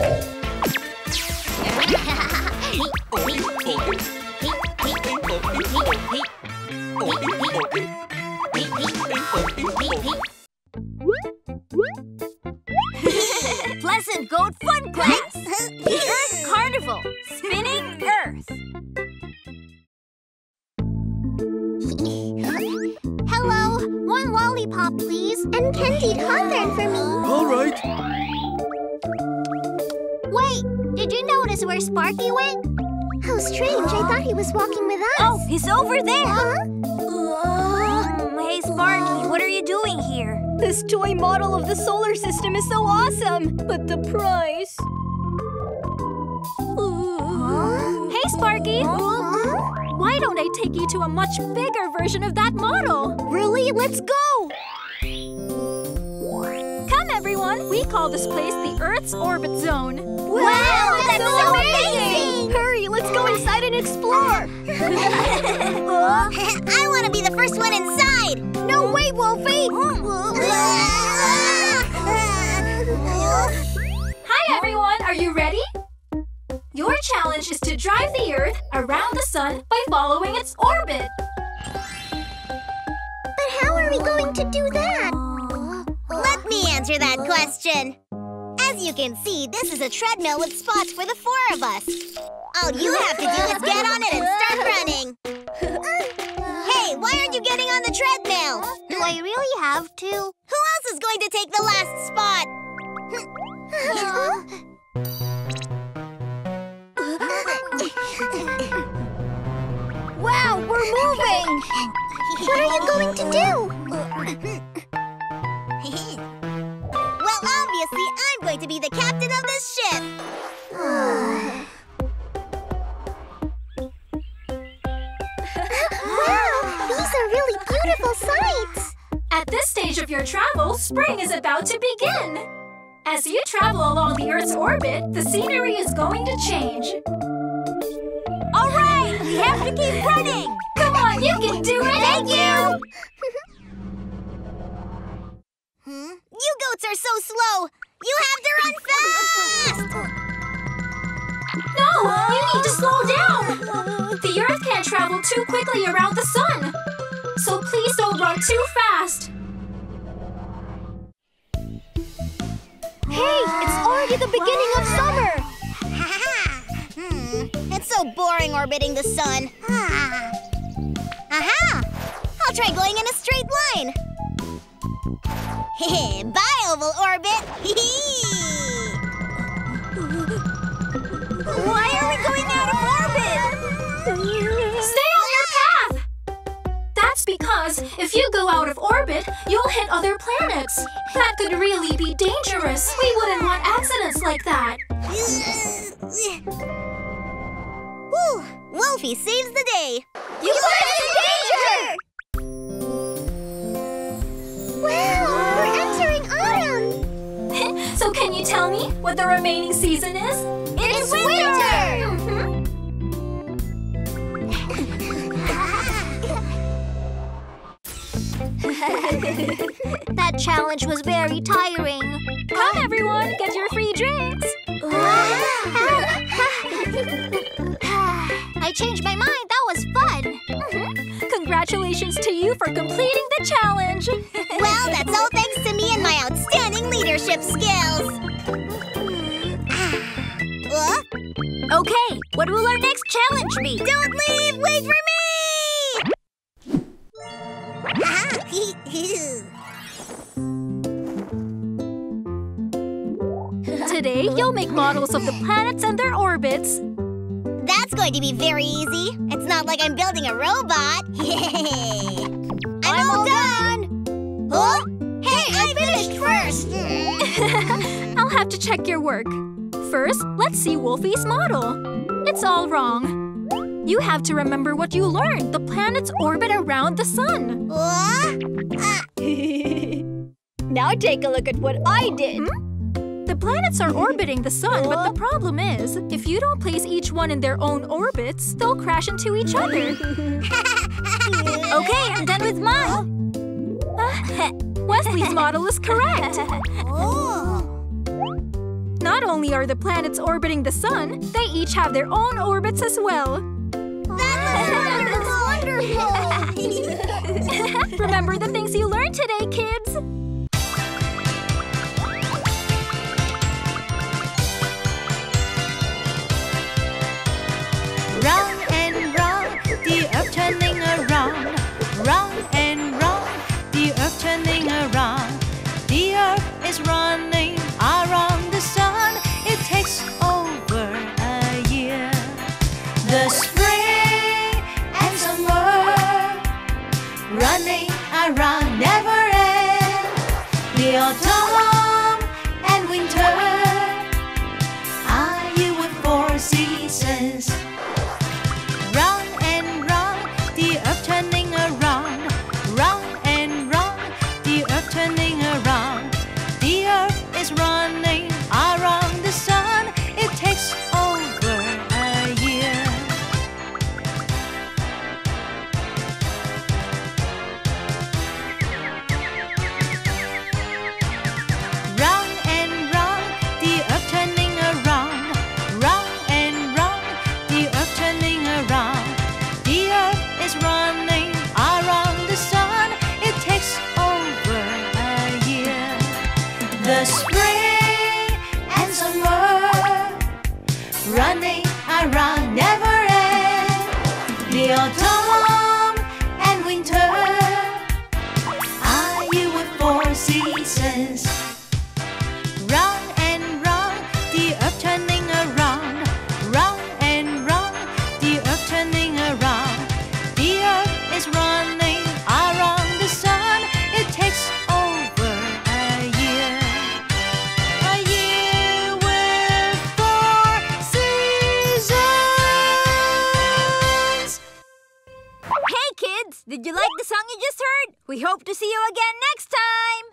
Pleasant Fun Class! Earth Carnival! Spinning Earth! Hello, one lollipop, please, and candied hawthorn for me. All right. Wait, did you notice where Sparky went? How strange, I thought he was walking with us. Oh, he's over there! Huh? Um, hey, Sparky, what are you doing here? This toy model of the solar system is so awesome! But the price... Hey, Sparky! Why don't I take you to a much bigger version of that model? Really? Let's go! We call this place the Earth's Orbit Zone. Wow, that's so amazing! Hurry, let's go inside and explore! I want to be the first one inside! No way, Wolffy! Hi, everyone! Are you ready? Your challenge is to drive the Earth around the Sun by following its orbit. But how are we going to do that? Let me answer that question. As you can see, this is a treadmill with spots for the four of us. All you have to do is get on it and start running. Hey, why aren't you getting on the treadmill? Do I really have to? Who else is going to take the last spot? Wow, we're moving! What are you going to do? your travel, spring is about to begin. As you travel along the Earth's orbit, the scenery is going to change. All right, we have to keep running. Come on, you can do it. Thank you. hmm? You goats are so slow. You have to run fast. No, you need to slow down. The Earth can't travel too quickly around the Sun. So please don't run too fast. The beginning of summer! hmm. It's so boring orbiting the sun. Aha! I'll try going in a straight line. Bye, oval orbit. because if you go out of orbit, you'll hit other planets. That could really be dangerous. We wouldn't want accidents like that. Whew! Wolffy saves the day. You put us in danger! Wow, we're entering autumn. so can you tell me what the remaining season is? that challenge was very tiring. Come everyone, get your free drinks. I changed my mind. That was fun. Mm-hmm. Congratulations to you for completing the challenge. Well, that's all thanks to me and my outstanding leadership skills. Okay, what will our next challenge be? don't leave! Wait for me! Today, you'll make models of the planets and their orbits. That's going to be very easy. It's not like I'm building a robot. I'm, all done. Huh? Hey, I finished first. I'll have to check your work. First, let's see Wolffy's model. It's all wrong. You have to remember what you learned. The planets orbit around the sun. now take a look at what I did. Hmm? The planets are orbiting the sun, but the oh. problem is, if you don't place each one in their own orbits, they'll crash into each other. okay, I'm done with mine. Weslie's model is correct. Oh. Not only are the planets orbiting the sun, they each have their own orbits as well. Remember the things you learned today, kids! Wrong and wrong, the earth turning around. Wrong and wrong, the earth turning around. The earth is running. running around. running I run. the song you just heard. We hope to see you again next time.